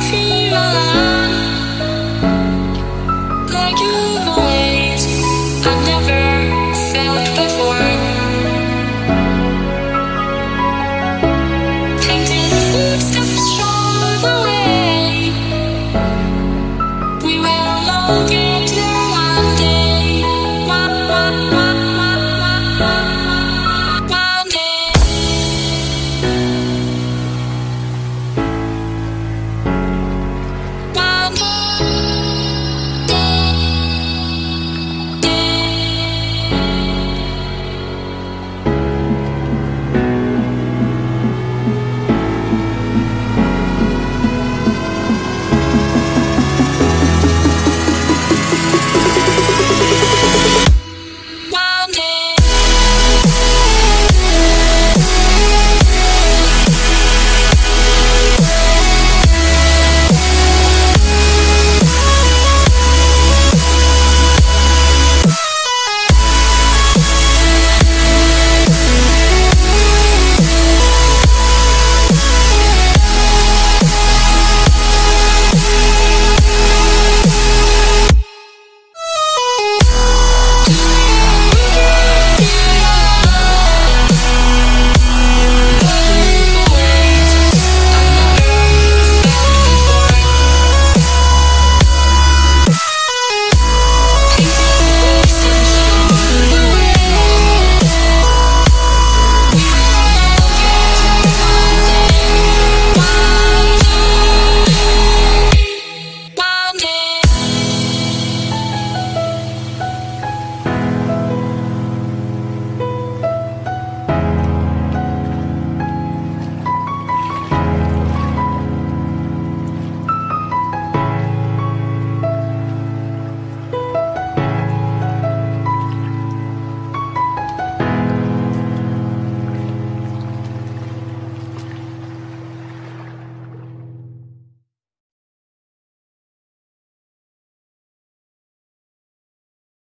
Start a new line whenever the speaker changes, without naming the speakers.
情缘。